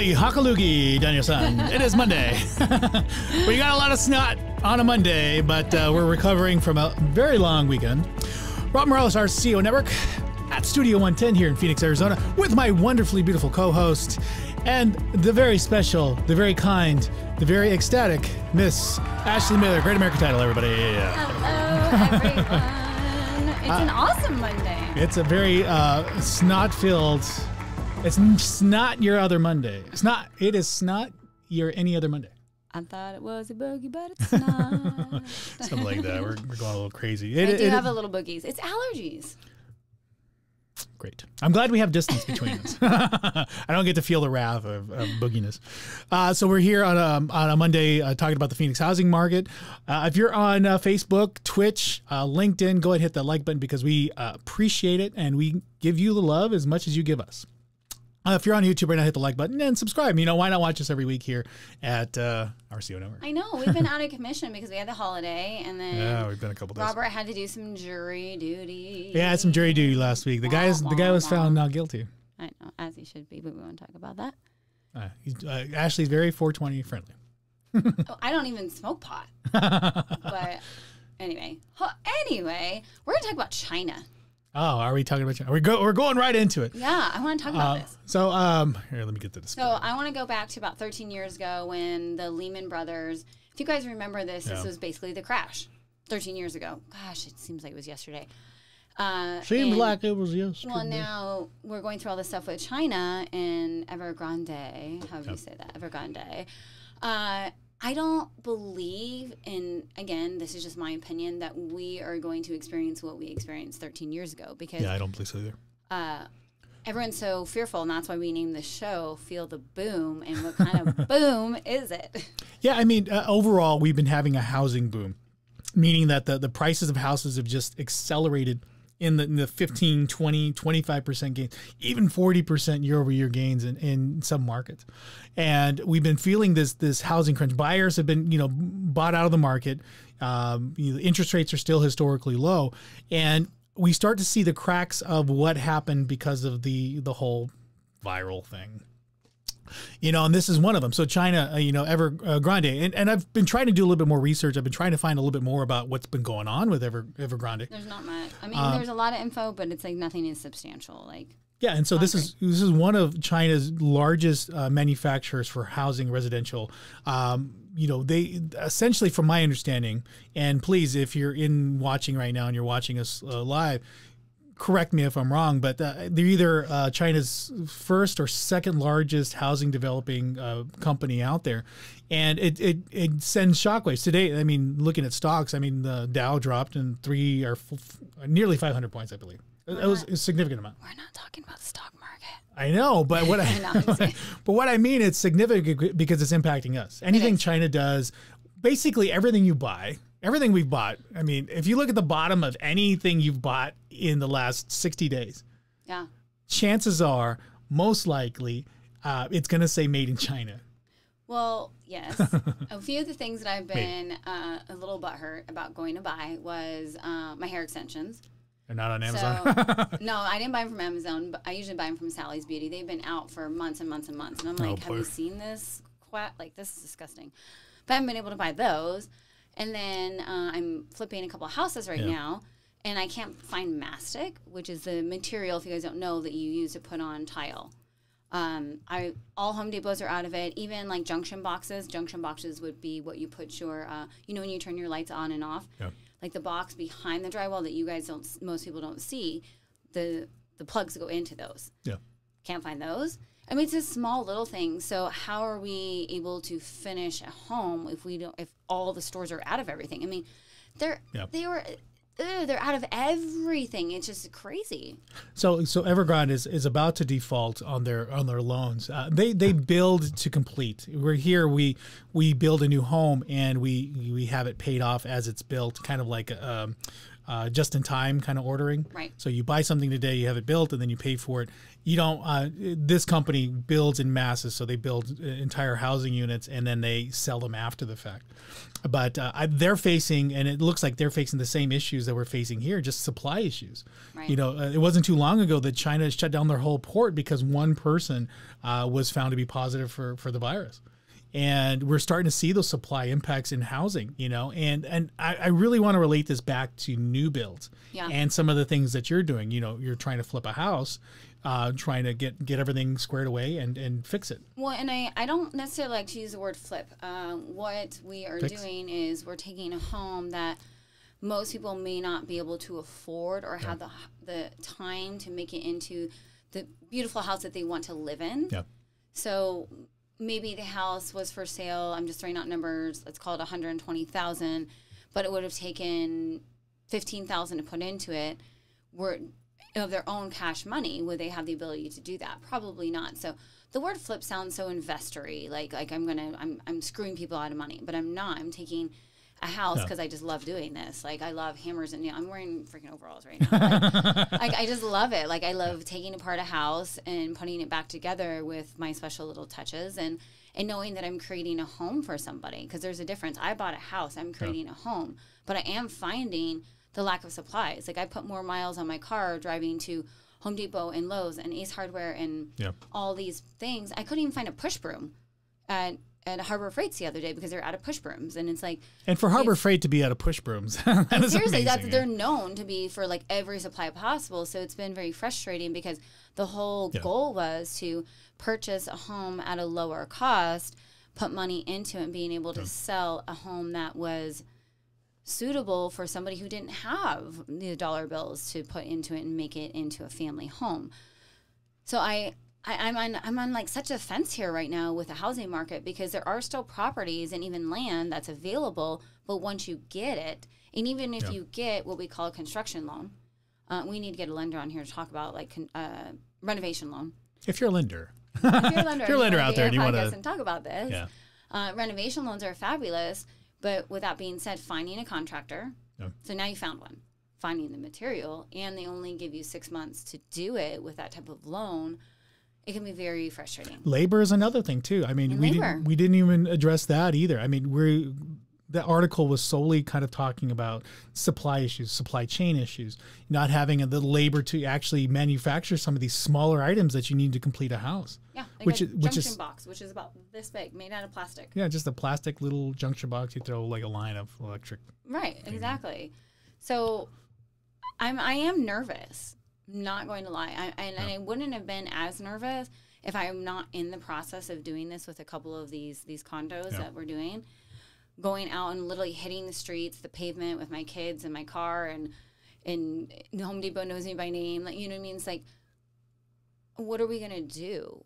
Holy Hakalugi, Daniel-san. it is Monday. we got a lot of snot on a Monday, but uh, we're recovering from a very long weekend. Rob Morales, our CEO Network, at Studio 110 here in Phoenix, Arizona, with my wonderfully beautiful co-host and the very special, the very kind, the very ecstatic Miss Ashlee Miller. Great American title, everybody. Hello, everyone. It's an awesome Monday. It's a very uh, snot-filled. It's not your other Monday. It's not. It is not your any other Monday. I thought it was a boogie, but it's not. Something like that. We're, we're going a little crazy. I do it- have a little boogies. It's allergies. Great. I'm glad we have distance between us. I don't get to feel the wrath of, of booginess. Uh, so we're here on a, on a Monday uh, talking about the Phoenix housing market. Uh, if you're on uh, Facebook, Twitch, uh, LinkedIn, go ahead and hit that like button because we uh, appreciate it and we give you the love as much as you give us. Uh, if you're on YouTube right now, hit the like button and subscribe. You know, why not watch us every week here at uh, RCO Network? I know we've been out of commission because we had the holiday, and then Yeah, we've been a couple days. Robert had to do some jury duty. Yeah, I had some jury duty last week. The guy is the guy was found not guilty. I know, as he should be, but we won't talk about that. Uh, he's, uh, Ashlee's very 420 friendly. Oh, I don't even smoke pot. but anyway, anyway, we're gonna talk about China. Oh, are we talking about? China? We're go, we're going right into it. Yeah, I want to talk about Uh, this. so, um, here, let me get to this. So I want to go back to about 13 years ago when the Lehman Brothers. If you guys remember this, this was basically the crash. 13 years ago. Gosh, it seems like it was yesterday. Uh, Seems and- like it was yesterday. Well, now we're going through all this stuff with China and Evergrande. How do you say that? Evergrande. Uh, I don't believe in, again, this is just my opinion, that we are going to experience what we experienced 13 years ago because yeah, I don't believe so either. uh, everyone's so fearful, and that's why we named the show "Feel the Boom." And what kind of boom is it? Yeah, I mean, uh, overall, we've been having a housing boom, meaning that the, the prices of houses have just accelerated in the, in the 15, 20, 25% gains, even 40% year over year gains in, in some markets. And we've been feeling this this housing crunch. Buyers have been, you know, bought out of the market. Um, you know, interest rates are still historically low. And we start to see the cracks of what happened because of the the whole viral thing you know, and this is one of them. So China, uh, you know, Ever uh, Grande, and, and I've been trying to do a little bit more research. I've been trying to find a little bit more about what's been going on with Ever Evergrande. There's not much. I mean, Um, there's a lot of info, but it's like nothing is substantial. Like, Yeah, and so this is this is one of China's largest uh, manufacturers for housing residential. Um, you know, they essentially, from my understanding, and please, if you're in watching right now and you're watching us uh, live, correct me if I'm wrong, but uh, they're either uh, China's first or second largest housing developing uh, company out there, and it, it it sends shockwaves today. I mean, looking at stocks, I mean, the Dow dropped in three or nearly 500 points, I believe. It was a significant amount. we're not talking about the stock market. I know, but what I, but what I mean, it's significant because it's impacting us. Anything. China does, basically everything you buy, everything we've bought. I mean, if you look at the bottom of anything you've bought in the last sixty days, Yeah. chances are, most likely, uh, it's going to say made in China. Well, yes. a few of the things that I've been uh, a little butthurt about going to buy was uh, my hair extensions. They're not on Amazon. So, no, I didn't buy them from Amazon, but I usually buy them from Sally's Beauty. They've been out for months and months and months. And I'm like, have you seen this? Like, this is disgusting. But I haven't been able to buy those. And then uh, I'm flipping a couple of houses right Yeah. now, and I can't find mastic, which is the material, if you guys don't know, that you use to put on tile. Um, I all Home Depots are out of it. Even like junction boxes. Junction boxes would be what you put your, uh, you know, when you turn your lights on and off. Yeah. Like the box behind the drywall that you guys don't, most people don't see. The the plugs go into those. yeah. Can't find those. I mean, it's a small little thing. So how are we able to finish a home if we don't? If all the stores are out of everything? I mean, they're Yeah. they were. Ugh, they're out of everything. It's just crazy. So so Evergrande is, is about to default on their on their loans. Uh, they they build to complete. We're here. We we build a new home and we we have it paid off as it's built, kind of like um, uh, just in time kind of ordering. Right. So you buy something today, you have it built, and then you pay for it. You don't. Uh, this company builds in masses, so they build uh, entire housing units and then they sell them after the fact. But uh, I, they're facing, and it looks like they're facing the same issues that we're facing here, just supply issues. Right. You know, uh, it wasn't too long ago that China shut down their whole port because one person uh, was found to be positive for for the virus and we're starting to see those supply impacts in housing you know and and i, I really want to relate this back to new builds Yeah. and some of the things that you're doing you know you're trying to flip a house uh, trying to get get everything squared away and and fix it Well, and I, I don't necessarily like to use the word flip. Um, what we are Fix. doing is we're taking a home that most people may not be able to afford or have the the time to make it into the beautiful house that they want to live in. yeah So maybe the house was for sale. I'm just throwing out numbers. Let's call it 120,000, but it would have taken 15,000 to put into it. Were of their own cash money, would they have the ability to do that? Probably not. So the word flip sounds so investory, like like I'm gonna I'm I'm screwing people out of money, but I'm not. I'm taking a house Yeah. because I just love doing this. Like I love hammers and you know, I'm wearing freaking overalls right now. Like, like I just love it. Like I love taking apart a house and putting it back together with my special little touches and and knowing that I'm creating a home for somebody because there's a difference. I bought a house, I'm creating a home, but I am finding the lack of supplies. Like I put more miles on my car driving to Home Depot and Lowe's and Ace Hardware and yeah all these things. I couldn't even find a push broom at at Harbor Freights the other day because they're out of push brooms. And it's like and for harbor freight to be out of push brooms that seriously amazing, that's they're known to be for like every supply possible. So it's been very frustrating because the whole Yeah. goal was to purchase a home at a lower cost put money into it and being able to sell a home that was suitable for somebody who didn't have the dollar bills to put into it and make it into a family home. So I, I I'm on I'm on like such a fence here right now with the housing market because there are still properties and even land that's available, but once you get it, and even if Yeah. you get what we call a construction loan, uh, we need to get a lender on here to talk about like con- uh, renovation loan. if you're a lender If you're a lender, you're a lender out there and you wanna- and talk about this. yeah Uh, renovation loans are fabulous, but with that being said, finding a contractor. Yeah. So now you found one. Finding the material, and they only give you six months to do it with that type of loan. It can be very frustrating. labor is another thing too i mean And we labor. didn't we didn't even address that either i mean we're the article was solely kind of talking about supply issues supply chain issues not having the labor to actually manufacture some of these smaller items that you need to complete a house Yeah, like Which a is- which junction is- box, which is about this big, made out of plastic. yeah just a plastic little junction box you throw like a line of electric Right, exactly. So I'm I am nervous. Not going to lie, I, and, and I wouldn't have been as nervous if I'm not in the process of doing this with a couple of these these condos Yeah. that we're doing, going out and literally hitting the streets, the pavement with my kids and my car, and and Home Depot knows me by name. Like you know what I mean? It's like, what are we gonna do?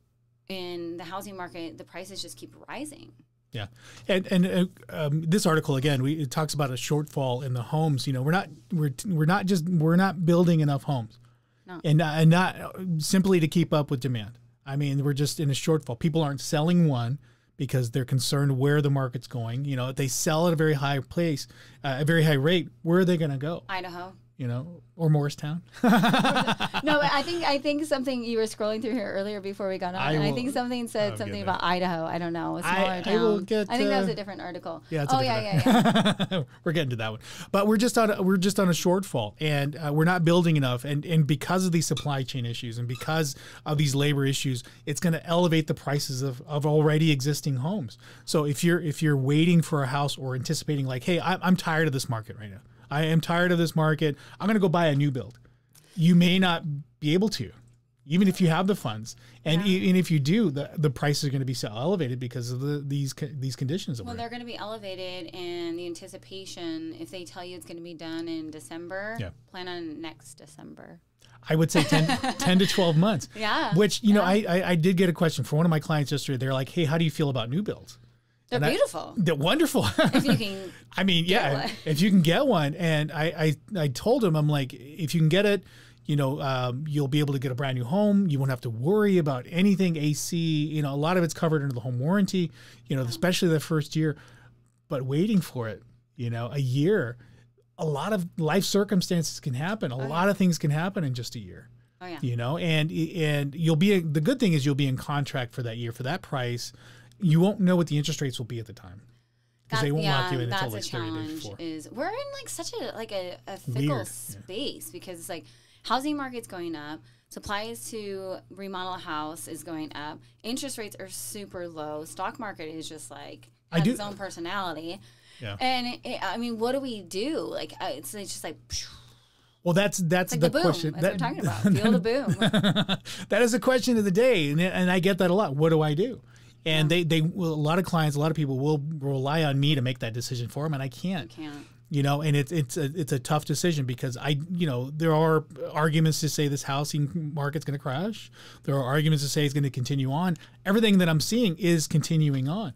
In the housing market, the prices just keep rising. Yeah, and and uh, um, this article again, we it talks about a shortfall in the homes. You know, we're not we're we're not just we're not building enough homes, No. and not, and not uh, simply to keep up with demand. I mean, we're just in a shortfall. People aren't selling one because they're concerned where the market's going. You know, if they sell at a very high place, uh, a very high rate, where are they going to go? Idaho. You know, or Morristown. no, I think I think something you were scrolling through here earlier before we got on. I and I think something said I'll something about Idaho. I don't know, a I- smaller I town. will get, I think that was uh, a different article. Yeah, it's a oh yeah, yeah, yeah. we're getting to that one, but we're just on a, we're just on a shortfall, and uh, we're not building enough, and and because of these supply chain issues, and because of these labor issues, it's going to elevate the prices of, of already existing homes. So if you're if you're waiting for a house or anticipating like, hey, I'm, I'm tired of this market right now. I am tired of this market. I'm going to go buy a new build. You may not be able to. Even if you have the funds, and Yeah. even if you do, the, the price is going to be so elevated because of the, these these conditions. Well, in. they're going to be elevated, and the anticipation. If they tell you it's going to be done in December, Yeah. plan on next December. I would say 10, 10 to 12 months. Yeah, Which, you know. I, I, I did get a question from one of my clients yesterday. They're like, hey, how do you feel about new builds? They're and I- beautiful. They're wonderful. if you can, I mean, yeah, if you can get one. And I, I, I told him, I'm like, if you can get it, you know, um, you'll be able to get a brand new home. You won't have to worry about anything AC. You know, a lot of it's covered under the home warranty, you know, especially the first year. But waiting for it, you know, a year, a lot of life circumstances can happen. A lot of things can happen in just a year. Oh yeah. You know, and and you'll be the good thing is you'll be in contract for that year for that price. You won't know what the interest rates will be at the time because they won't lock you in until like a thirty days challenge. before. Is we're in like such a like a, a fickle Weird, yeah. space because it's like housing market's going up, supplies to remodel a house is going up, interest rates are super low, stock market is just like I has do- its own personality. Yeah. And it, it- I mean, what do we do? Like, it's, it's just like, phew, Well, that's that's like the, the, boom. question. That's what we're talking about. Feel the boom. that is the question of the day, and, and I get that a lot. What do I do? And they they will, a lot of clients, a lot of people will rely on me to make that decision for them, and I can't. You Can't. You know, and it's it's a it's a tough decision because I you know there are arguments to say this housing market's going to crash. There are arguments to say it's going to continue on. Everything that I'm seeing is continuing on.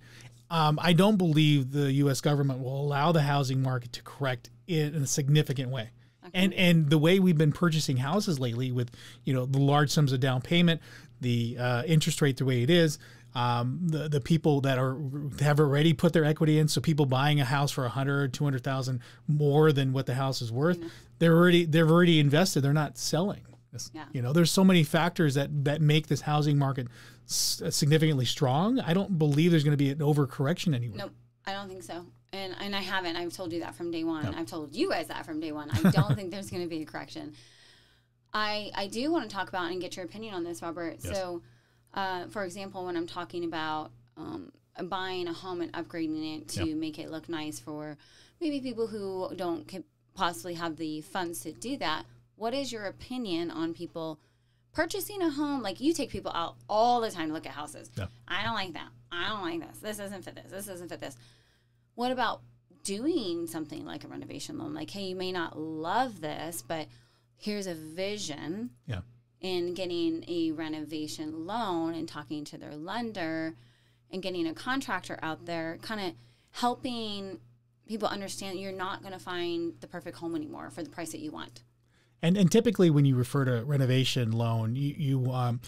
Um, I don't believe the U.S. government will allow the housing market to correct in a significant way. And and the way we've been purchasing houses lately, with you know the large sums of down payment, the uh, interest rate the way it is, um, the the people that are have already put their equity in, so people buying a house for a hundred, two hundred thousand more than what the house is worth, they're already they've already invested. They're not selling. Yeah. You know, there's so many factors that that make this housing market s- significantly strong. I don't believe there's going to be an overcorrection anywhere. Nope, I don't think so. And and I haven't. I've told you that from day one. I've told you guys that from day one. I don't think there's going to be a correction. I I do want to talk about and get your opinion on this, Robert. Yes. So, uh, for example, when I'm talking about um, buying a home and upgrading it to make it look nice for maybe people who don't possibly have the funds to do that, what is your opinion on people? Purchasing a home, like you take people out all the time to look at houses. Yeah. I don't like that. I don't like this. This doesn't fit this. This doesn't fit this. What about doing something like a renovation loan? Like, hey, you may not love this, but here's a vision Yeah. In getting a renovation loan and talking to their lender and getting a contractor out there, kind of helping people understand you're not going to find the perfect home anymore for the price that you want. And and typically when you refer to renovation loan, you, you um,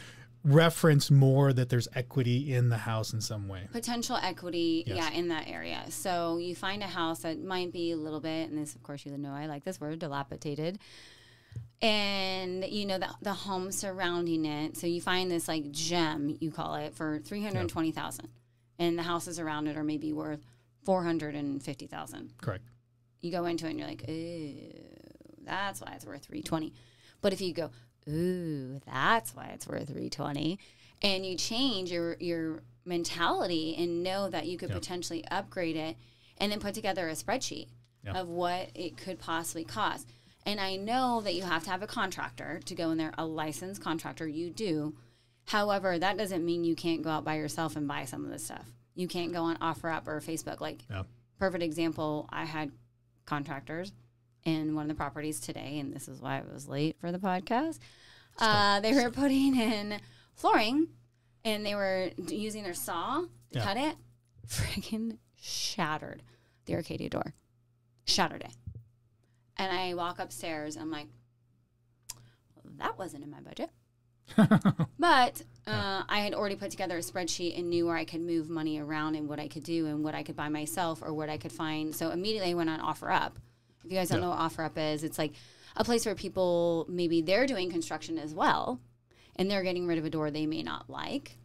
reference more that there's equity in the house in some way. potential equity Yes. yeah in that area so you find a house that might be a little bit and this of course you know i like this word dilapidated and you know the, the home surrounding it so you find this like gem you call it for 320000 and the houses around it are maybe worth 450000 Correct. you go into it and you're like, ooh, that's why it's worth 320. But if you go, ooh, that's why it's worth 320, and you change your your mentality and know that you could Yeah. potentially upgrade it and then put together a spreadsheet Yeah. of what it could possibly cost. And I know that you have to have a contractor to go in there, a licensed contractor, you do. However, that doesn't mean you can't go out by yourself and buy some of this stuff. You can't go on OfferUp or Facebook. Like, Yeah. perfect example, I had contractors in one of the properties today, and this is why I was late for the podcast. Uh, they were putting in flooring, and they were using their saw to Yeah. cut it. Freaking shattered the Arcadia door, shattered it. And I walk upstairs. and I'm like, well, that wasn't in my budget. But uh, I had already put together a spreadsheet and knew where I could move money around and what I could do and what I could buy myself or what I could find. So immediately I went on OfferUp. If you guys don't Yeah. know what OfferUp is, it's like a place where people maybe they're doing construction as well, and they're getting rid of a door they may not like,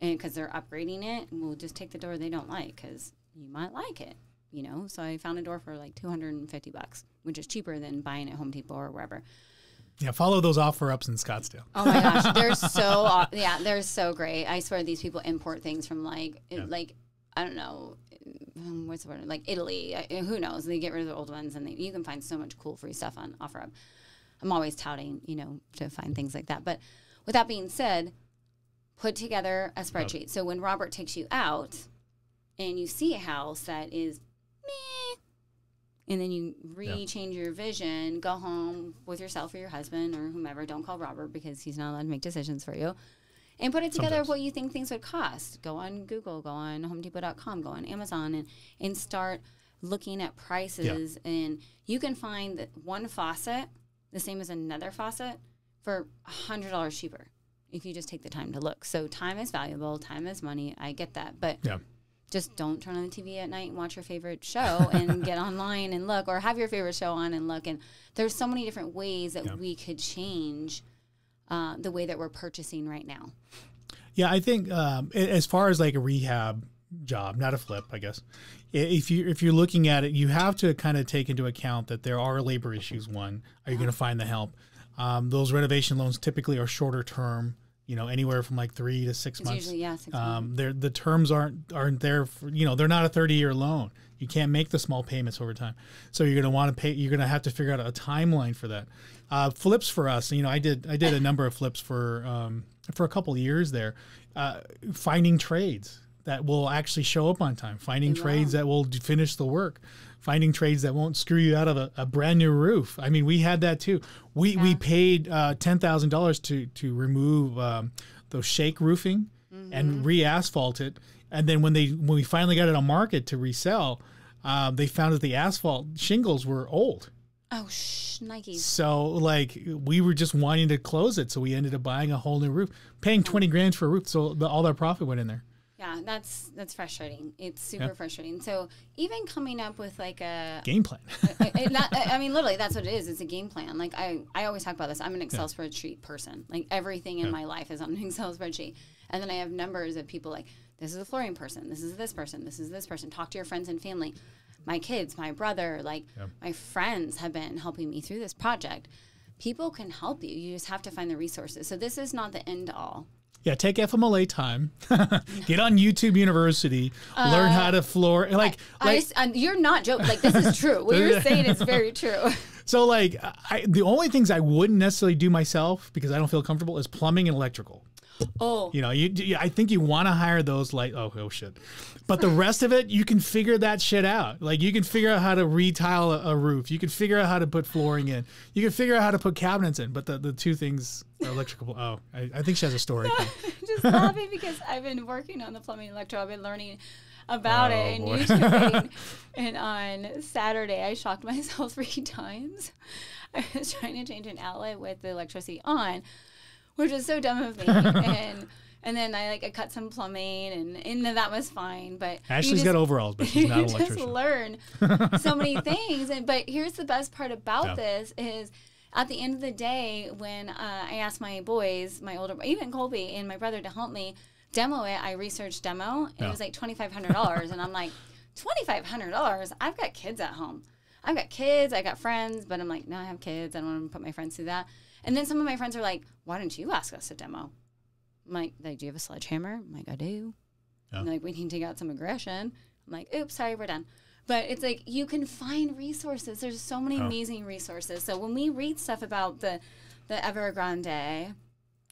and because they're upgrading it, and we'll just take the door they don't like because you might like it, you know. So I found a door for like two hundred and fifty bucks, which is cheaper than buying at Home Depot or wherever. Yeah, follow those offer ups in Scottsdale. Oh my gosh, they're so yeah, they're so great. I swear these people import things from like Yeah. like I don't know um, what's the word like Italy. I, who knows? They get rid of the old ones and they, you can find so much cool free stuff on OfferUp. I'm always touting, you know, to find things like that. But with that being said, put together a spreadsheet. So when Robert takes you out and you see a house that is meh, and then you re-change your vision, go home with yourself or your husband or whomever. Don't call Robert because he's not allowed to make decisions for you. And put it together Sometimes. what you think things would cost. Go on Google, go on HomeDepot.com, go on Amazon, and and start looking at prices. And you can find that one faucet the same as another faucet for hundred dollars cheaper if you just take the time to look. So time is valuable. Time is money. I get that, but Yeah. Just don't turn on the TV at night and watch your favorite show and get online and look, or have your favorite show on and look. And there's so many different ways that Yeah. we could change uh, the way that we're purchasing right now. Yeah, I think um, as far as like a rehab job, not a flip, I guess. If you if you're looking at it, you have to kind of take into account that there are labor issues. One, are you going to find the help? Um, those renovation loans typically are shorter term. You know, anywhere from like three to six It's months. usually yeah, six months. Um, they're, the terms aren't aren't there for you know they're not a 30 year loan. You can't make the small payments over time, so you're going to want to pay. You're going to have to figure out a timeline for that. Uh, flips for us, you know, I did I did a number of flips for um, for a couple of years there, uh, finding trades that will actually show up on time, finding They trades will. that will finish the work, finding trades that won't screw you out of a, a brand new roof. I mean, we had that too. We we paid uh, ten thousand dollars to to remove um, those shake roofing and re-asphalt it, and then when they when we finally got it on market to resell, um, they found that the asphalt shingles were old. oh, Nikes. So like we were just wanting to close it, so we ended up buying a whole new roof, paying twenty grand for a roof. So the, all our profit went in there. Yeah, that's that's frustrating. It's super frustrating. So even coming up with like a Game plan. I, I- not, I mean, literally, that's what it is. It's a game plan. Like I, I always talk about this. I'm an Excel spreadsheet person. Like everything in my life is on an Excel spreadsheet, and then I have numbers of people. Like this is a flooring person. This is this person. This is this person. Talk to your friends and family. My kids, my brother, like my friends have been helping me through this project. People can help you. You just have to find the resources. So this is not the end all. Yeah, take FMLA time. Get on YouTube University. learn uh, how to floor. Like, I like and you're not joking. Like this is true. What you're saying is very true. so. Like, I, the only things I wouldn't necessarily do myself because I don't feel comfortable is plumbing and electrical. Oh, You know, you, I think you want to hire those like oh oh shit, but the rest of it you can figure that shit out. Like you can figure out how to retile a, a roof. You can figure out how to put flooring in. You can figure out how to put cabinets in. But the, the two things electrical. Oh, I, I think she has a story. just laughing because I've been working on the plumbing electro. I've been learning about Oh, it and boy. YouTubing. and on Saturday, I shocked myself three times. I was trying to change an outlet with the electricity on, which is so dumb of me. and and then I like I cut some plumbing and and that was fine. But Ashlee's just- got overalls, but she's not an you just electrician. learn so many things. And but here's the best part about Yeah. this is at the end of the day, when uh, I asked my boys, my older, even Colby and my brother to help me demo it, I researched demo, and Yeah. it was like twenty five hundred dollars, and I'm like, twenty five hundred dollars. I've got kids at home. I've got kids. I got friends, but I'm like, no, I have kids. I don't want to put my friends through that. And then some of my friends are like, why don't you ask us to demo? I'm like, do you have a sledgehammer? I'm like, I do. Yeah. Like, we need to get some aggression. I'm like, oops, sorry, we're done. But it's like you can find resources. There's so many Oh. amazing resources. So when we read stuff about the the Evergrande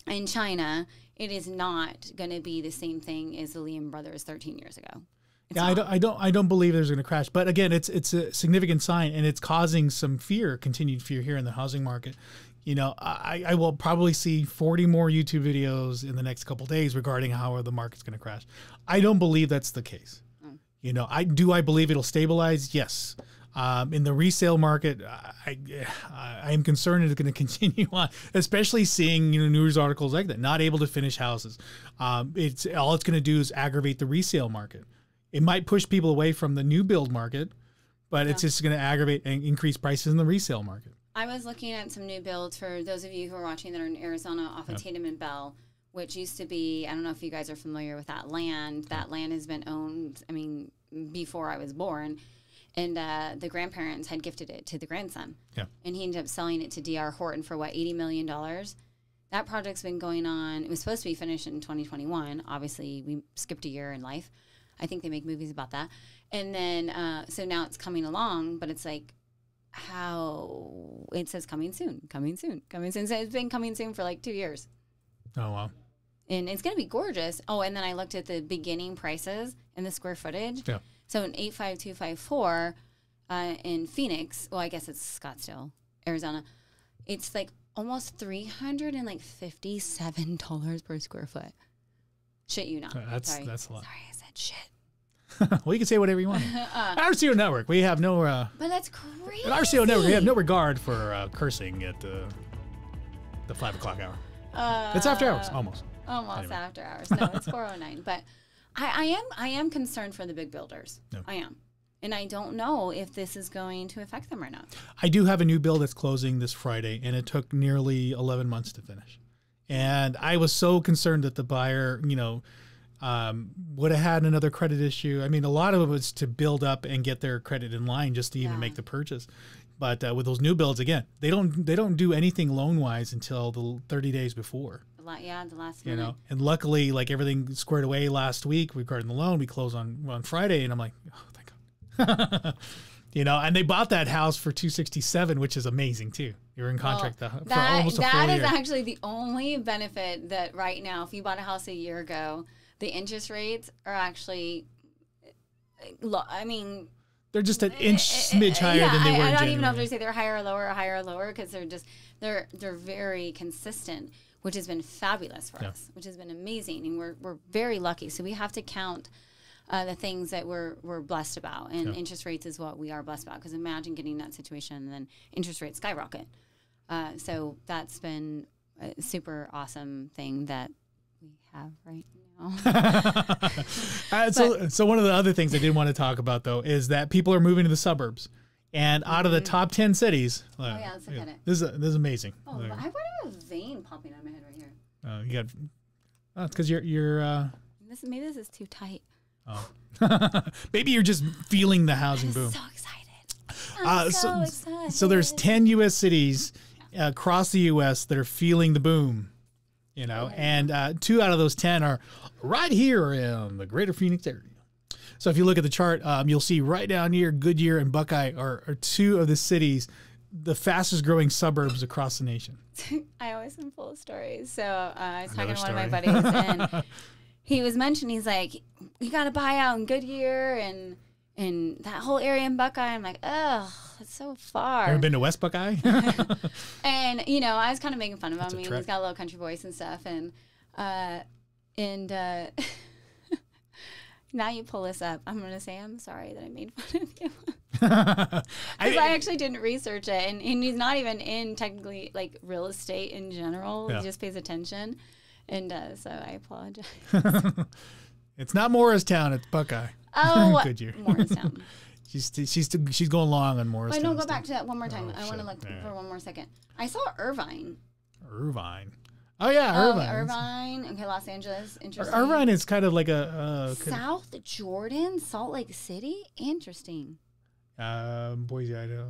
in China, it is not going to be the same thing as the Lehman Brothers 13 years ago. It's Yeah, I don't, I don't, I don't believe there's going to crash. But again, it's it's a significant sign, and it's causing some fear, continued fear here in the housing market. You know, I, I will probably see 40 more YouTube videos in the next couple days regarding how the market's going to crash. I don't believe that's the case. You know, I do. I believe it'll stabilize. Yes. Um, in the resale market, I, I, I am concerned it's going to continue on, especially seeing you know news articles like that. Not able to finish houses. Um, it's all it's going to do is aggravate the resale market. It might push people away from the new build market, but it's just going to aggravate and increase prices in the resale market. I was looking at some new builds for those of you who are watching that are in Arizona off of Tatum and Bell, which used to be, I don't know if you guys are familiar with that land. That land has been owned, I mean, before I was born. And uh, the grandparents had gifted it to the grandson. Yeah. And he ended up selling it to DR Horton for what, $80 million? That project's been going on. It was supposed to be finished in 2021. Obviously, we skipped a year in life. I think they make movies about that. And then, uh, so now it's coming along, but it's like, how it says coming soon, coming soon, coming soon. So it's been coming soon for like two years. Oh wow. And it's going to be gorgeous. Oh, and then I looked at the beginning prices and the square footage. Yeah. So an 85254 uh, in Phoenix, well, I guess it's Scottsdale, Arizona, it's like almost $357 per square foot. Shit you not. That's- Sorry. that's a lot. Sorry, I said shit. well, you can say whatever you want. Uh. RCO Network. We have no. Uh, But that's crazy. at RCO Network, we have no regard for uh, cursing at uh, the five o'clock hour. Uh, It's after hours, almost. Almost Anyway. after hours. No, it's 409. But I, I am I am concerned for the big builders. No. I am. And I don't know if this is going to affect them or not. I do have a new build that's closing this Friday, and it took nearly 11 months to finish. And I was so concerned that the buyer, you know, um, would have had another credit issue. I mean, a lot of it was to build up and get their credit in line just to even Yeah. make the purchase. But uh, with those new builds, again, they don't they don't do anything loan wise until the 30 days before. The yeah, the last You minute. know, and luckily, like everything squared away last week We regarding the loan. We closed on on Friday, and I'm like, oh, thank God. you know, and they bought that house for 267, which is amazing too. You're in contract the- for that almost a full that is year. actually the only benefit that right now, if you bought a house a year ago, the interest rates are actually. I mean, They're just an eh, inch eh, eh, smidge higher yeah, than they I, were. I don't even know if they say they're higher or lower or higher or lower because they're just they're they're very consistent, which has been fabulous for Yeah. us, which has been amazing, and we're we're very lucky. So we have to count. Uh, the things that we're we're blessed about, and Yeah. interest rates is what we are blessed about. Because imagine getting that situation, and then interest rates skyrocket. Uh, so that's been a super awesome thing that we have right now. Uh, so, so one of the other things I did want to talk about though is that people are moving to the suburbs, and out of the top 10 cities, oh Mm-hmm. yeah, let's look at it. This is this is amazing. oh, why I have a vein popping out of my head right here? Uh, you got. Oh, it's because you're you're. Uh, This maybe this is too tight. oh. Maybe you're just feeling the housing I'm boom. so excited. I'm Uh, so, so, excited. so there's 10 U.S. cities uh, across the U.S. that are feeling the boom, you know, and uh, two out of those 10 are right here in the greater Phoenix area. So if you look at the chart, um, you'll see right down here, Goodyear and Buckeye are, are two of the cities, the fastest growing suburbs across the nation. I always am full of stories. So uh, I was talking Another to one of my buddies, and he was mentioning he's like, "You got to buy out in Goodyear and and that whole area in Buckeye." I'm like, "Ugh, that's so far." Ever been to West Buckeye? And you know, I was kind of making fun of him. That's a I mean, he's got a little country voice and stuff, and uh, and uh, now you pull this up. I'm gonna say I'm sorry that I made fun of you because I, I, actually didn't research it, and, and he's not even in technically like real estate in general. Yeah. He just pays attention, and uh, so I apologize. it's not Morristown, it's Buckeye. Oh, Goodyear. Morristown. She's she's she's going long on Morristown. Wait, no, go back to that one more time. Oh, I want to look All for one more second. I saw Irvine. Irvine. Oh yeah, Irvine. Irvine. Okay, Los Angeles. Interesting. Irvine is kind of like a uh, South Jordan, Salt Lake City. Interesting. um, Boise, Idaho.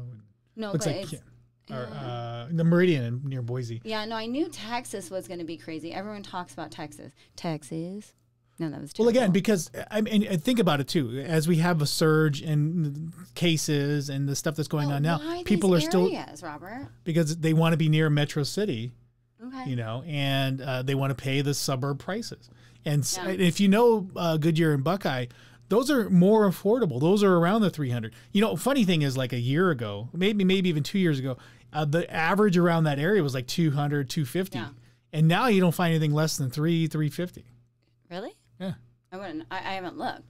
No, Looks but like it's or, uh, the Meridian near Boise. yeah. No, I knew Texas was going to be crazy. Everyone talks about Texas. Texas. No, that was Well, again, because I mean, think about it too. As we have a surge in cases and the stuff that's going Well, on now, people are still areas, Robert. because they want to be near a metro city, Okay. you know, and uh, they want to pay the suburb prices. And Yeah. if you know uh, Goodyear and Buckeye, those are more affordable. Those are around the 300. You know, funny thing is like a year ago, maybe maybe even 2 years ago, uh, the average around that area was like 200, 250. Yeah. And now you don't find anything less than 3 350. Really? Yeah. I wouldn't. I, I haven't looked.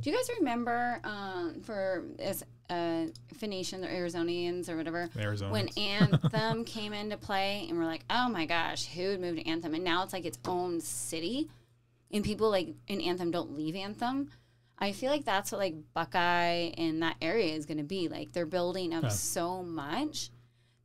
Do you guys remember um, for as uh, Phoenicians or Arizonians or whatever Arizona. when Anthem came into play and we're like, oh my gosh, who would move to Anthem? And now it's like its own city, and people like in Anthem don't leave Anthem. I feel like that's what like Buckeye and that area is going to be. Like they're building up Yeah. so much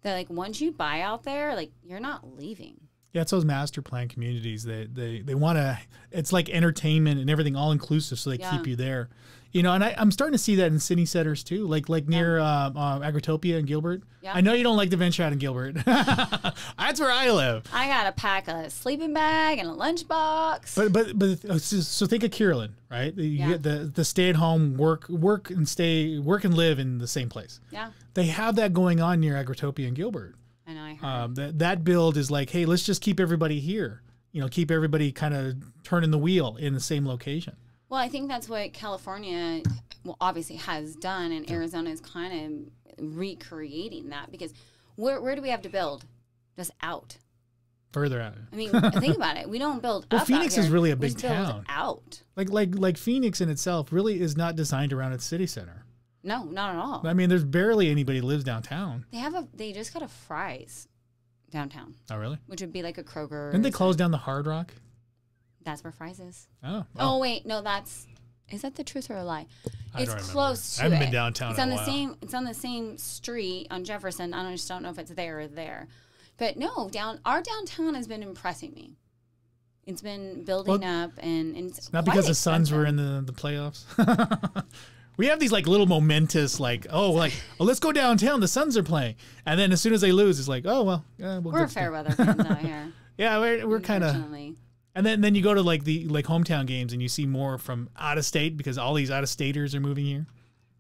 that like once you buy out there, like you're not leaving. Yeah, it's those master plan communities that they, they want to. It's like entertainment and everything all inclusive, so they Yeah. keep you there. You know, and I, I'm starting to see that in city centers too, like like near uh, uh, Agritopia and Gilbert. Yeah. I know you don't like to venture out in Gilbert. That's where I live. I gotta pack a sleeping bag and a lunchbox. But but but uh, so, think of Kierland, right? You Yeah. get the the stay at home work work and stay work and live in the same place. yeah, They have that going on near Agritopia and Gilbert. I know. I heard. um, that that build is like, hey, let's just keep everybody here. You know, keep everybody kind of turning the wheel in the same location. Well, I think that's what California, well, obviously has done, and Arizona is kind of recreating that because where, where do we have to build? Just out. Further out, I mean, think about it. We don't build Well. Phoenix is really a big build town. Out. like like like Phoenix in itself really is not designed around its city center. No, not at all. I mean, there's barely anybody lives downtown. They have a. They just got a Fry's downtown, Oh, really? which would be like a Kroger. Didn't they close down the Hard Rock? That's where Fry's is. Oh, Oh, wait, no, that's is that the truth or a lie? I It's don't remember. close I haven't it. been downtown It's on the while. same. It's on the same street on Jefferson. I don't, just don't know if it's there or there, but no, down our downtown has been impressing me. It's been building up, and, and it's Not because the Suns were in the, the playoffs. we have these like little momentous, like, oh, like, oh, let's go downtown. The Suns are playing. And then as soon as they lose, it's like, oh, well, yeah, we'll We're fair weather fans out here. Yeah, we're, we're kind of. And then, then you go to like the like hometown games and you see more from out of state because all these out of staters are moving here.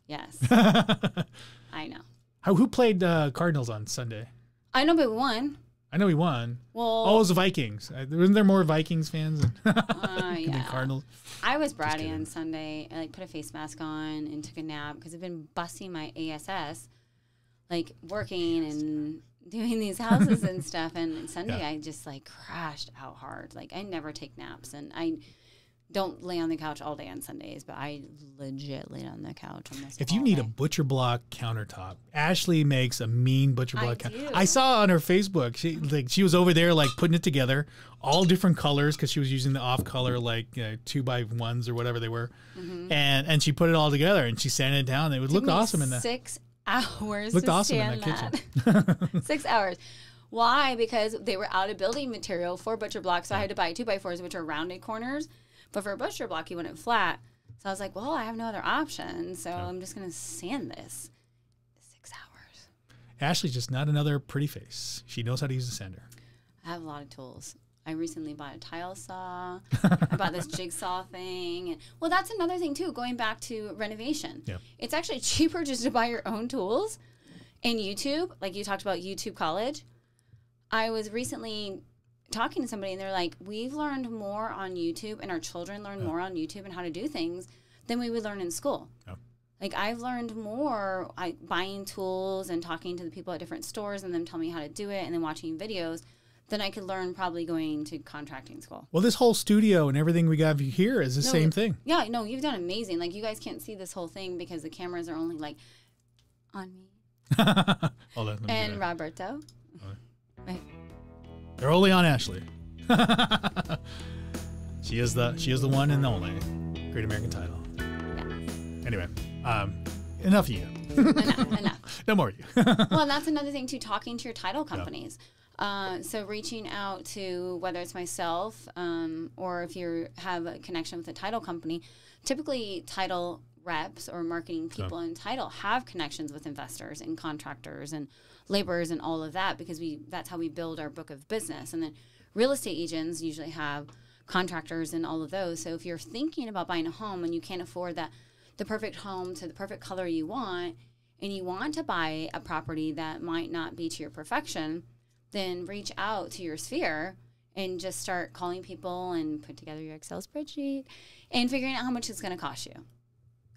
Yes, I know. How, who played uh, Cardinals on Sunday? I know, but we won. I know he won. Well, Oh, it was Vikings. Uh, Wasn't there more Vikings fans than, uh, than. Cardinals? I was bratty on Sunday. I like put a face mask on and took a nap because I've been busting my ASS, like working and doing these houses and stuff. And Sunday Yeah. I just like crashed out hard. Like I never take naps and I don't lay on the couch all day on Sundays, but I legit lay on the couch almost. If you need a butcher block countertop, Ashlee makes a mean butcher I block. do. I saw on her Facebook. She like she was over there like putting it together, all different colors because she was using the off color like uh, two by ones or whatever they were, and and she put it all together and she sanded it down. It would Mm-hmm. Look awesome in the. six hours. Looked to awesome in that that. six hours. Why? Because they were out of building material for butcher blocks, so I had to buy two by fours, which are rounded corners. But for a butcher block, you want it flat. So I was like, well, I have no other option, so I'm just gonna sand this. Six hours. Ashlee's just not another pretty face. She knows how to use a sander. I have a lot of tools. I recently bought a tile saw. I bought this jigsaw thing. And, well, that's another thing too. Going back to renovation, Yeah. it's actually cheaper just to buy your own tools. And YouTube, like you talked about YouTube College, I was recently talking to somebody and they're like, "We've learned more on YouTube, and our children learn more on YouTube and how to do things than we would learn in school." Yeah. Like I've learned more I, buying tools and talking to the people at different stores and them tell me how to do it and then watching videos than I could learn probably going to contracting school. Well, this whole studio and everything we got here is the No, same thing. Yeah, no, you've done amazing. Like you guys can't see this whole thing because the cameras are only like on me Hold on, and. Roberto. Right. They're only on Ashlee. she is the she is the one and the only Great American Title. Anyway, um, enough of you. enough, enough. No more of you. well, and that's another thing too. Talking to your title companies. Uh, so reaching out to whether it's myself um, or if you have a connection with a title company, typically title reps or marketing people in title have connections with investors and contractors and laborers and all of that because we that's how we build our book of business. And then real estate agents usually have contractors and all of those. So if you're thinking about buying a home and you can't afford that the perfect home to the perfect color you want and you want to buy a property that might not be to your perfection, then reach out to your sphere and just start calling people and put together your Excel spreadsheet and figuring out how much it's going to cost you.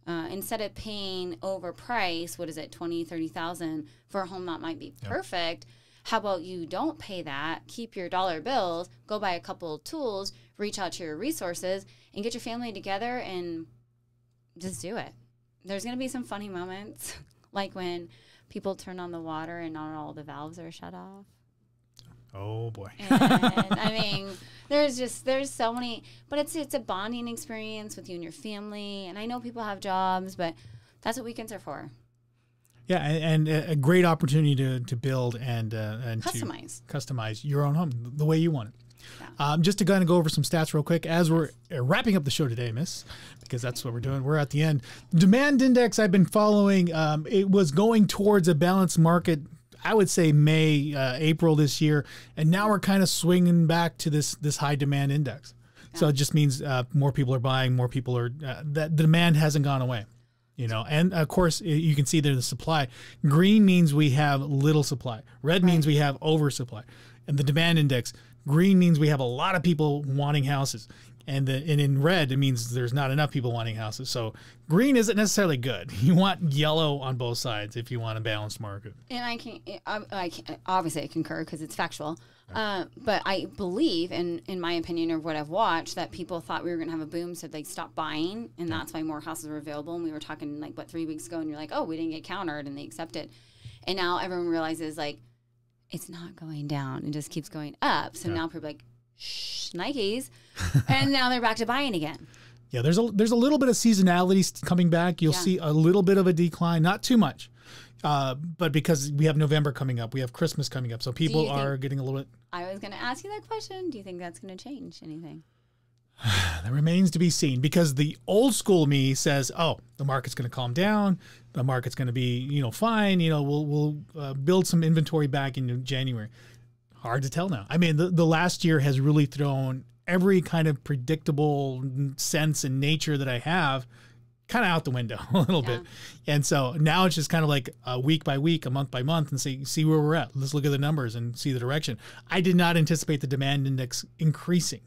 Uh, instead of paying over price, what is it, 20, 30,000 for a home that might be perfect, how about you don't pay that, keep your dollar bills, go buy a couple of tools, reach out to your resources, and get your family together and just do it. There's going to be some funny moments, like when people turn on the water and not all the valves are shut off. Oh boy. And I mean, there's just there's so many, but it's it's a bonding experience with you and your family. And I know people have jobs, but that's what weekends are for. Yeah, and, and a a great opportunity to, to build and uh, and Customize. to customize your own home the way you want it. Yeah. Um, just to kind of go over some stats real quick as we're uh, wrapping up the show today, Miss, because that's what we're doing. We're at the end. Demand index I've been following. Um, it was going towards a balanced market. I would say May, uh, April this year, and now we're kind of swinging back to this this high demand index. So it just means uh, more people are buying, more people are uh, that the demand hasn't gone away you know? And of course you can see there the supply. Green means we have little supply. Red means we have oversupply. And the demand index green means we have a lot of people wanting houses and the, and in red it means there's not enough people wanting houses so green isn't necessarily good you want yellow on both sides if you want a balanced market And I can, I, I can obviously I concur because it's factual. Uh, but I believe, in in my opinion, or what I've watched, that people thought we were going to have a boom, so they stopped buying, and that's why more houses were available. And we were talking like what three weeks ago, and you're like, oh, we didn't get countered, and they accepted. And now everyone realizes like it's not going down; it just keeps going up. So now people are like, shh, Nikes, and now they're back to buying again. Yeah, there's a there's a little bit of seasonality coming back. You'll Yeah. see a little bit of a decline, not too much, uh, but because we have November coming up, we have Christmas coming up, so people are getting a little bit. I was going to ask you that question. Do you think that's going to change anything? That remains to be seen because the old school me says, "Oh, the market's going to calm down. The market's going to be, you know, fine. You know, we'll we'll uh, build some inventory back in January." Hard to tell now. I mean, the the last year has really thrown every kind of predictable sense and nature that I have kind of out the window a little bit. And so now it's just kind of like a week by week, a month by month, and see see where we're at. Let's look at the numbers and see the direction. I did not anticipate the demand index increasing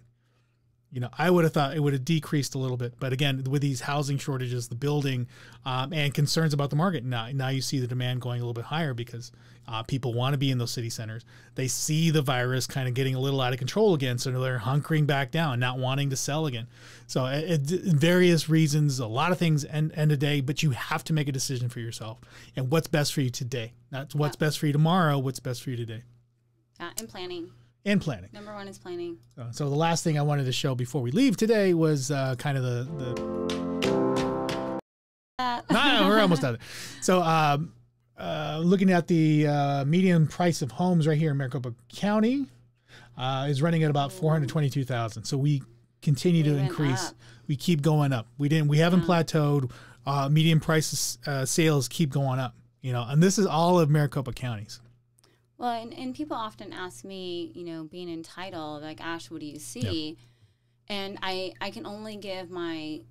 you know, I would have thought it would have decreased a little bit, but again, with these housing shortages, the building, um, and concerns about the market, now now you see the demand going a little bit higher because uh, people want to be in those city centers. They see the virus kind of getting a little out of control again, so they're hunkering back down, not wanting to sell again. So, it, it, various reasons, a lot of things end end of day, but you have to make a decision for yourself and what's best for you today. Not what's best for you tomorrow. What's best for you today, Yeah, and planning. And planning. Number one is planning. So, so the last thing I wanted to show before we leave today was uh, kind of the the. No, we're almost done. So, um, uh, looking at the uh, median price of homes right here in Maricopa County uh, is running at about four hundred twenty-two thousand. So we continue to We went increase. up. We keep going up. We didn't. We haven't plateaued. Uh, median prices uh, sales keep going up. You know, and this is all of Maricopa counties. Well, and, and people often ask me, you know, being entitled, like Ash, what do you see? And I I can only give my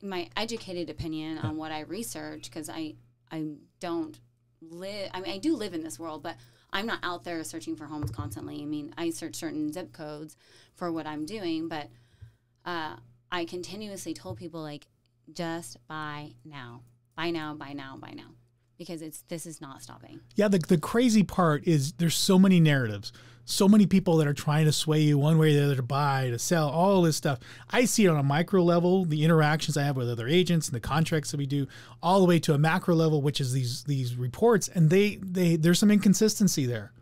my educated opinion on what I research because I I don't live. I mean, I do live in this world, but I'm not out there searching for homes constantly. I mean, I search certain zip codes for what I'm doing, but uh, I continuously told people like, just buy now, buy now, buy now, buy now, because it's this is not stopping. Yeah, the, the crazy part is there's so many narratives, so many people that are trying to sway you one way or the other to buy, to sell, all this stuff. I see it on a micro level, the interactions I have with other agents and the contracts that we do, all the way to a macro level, which is these these reports, and they they there's some inconsistency there.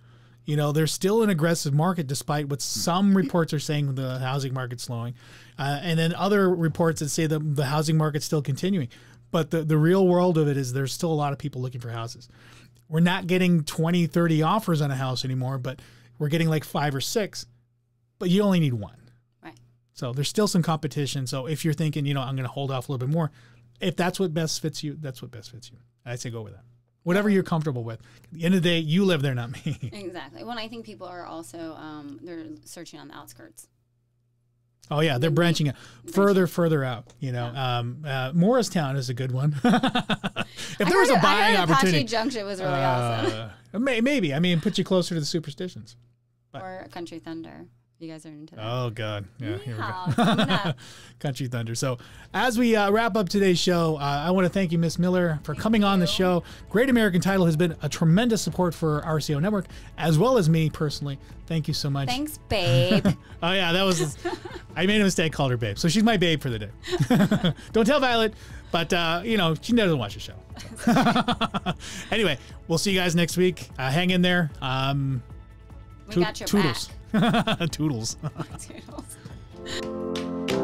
You know, there's still an aggressive market despite what some reports are saying the housing market's slowing. Uh, and then other reports that say that the housing market's still continuing. But the, the real world of it is there's still a lot of people looking for houses. We're not getting 20, 30 offers on a house anymore, but we're getting like five or six, but you only need one. Right. So there's still some competition. So if you're thinking, you know, I'm going to hold off a little bit more, if that's what best fits you, that's what best fits you. I'd say go with that. Whatever you're comfortable with. At the end of the day, you live there, not me. Exactly. Well, I think people are also um, they're searching on the outskirts. Oh yeah, they're branching out further, further out. You know, um, uh, Morristown is a good one. if there was I a heard, I buying Apache opportunity, Junction was really awesome. uh, may, maybe. I mean, put you closer to the superstitions. Or Country Thunder. You guys are into that. Oh God, yeah. Here we go. Yeehaw, coming up. Country Thunder. So, as we uh, wrap up today's show, uh, I want to thank you, Miss Miller, for coming on the show. Great American Title has been a tremendous support for Our CEO Network, as well as me personally. Thank you so much. Thanks, babe. Oh yeah, that was. I made a mistake. Called her babe, so she's my babe for the day. Don't tell Violet, but uh, you know she doesn't watch the show. anyway, we'll see you guys next week. Uh, hang in there. Um, we got your toodles. toodles. Toodles.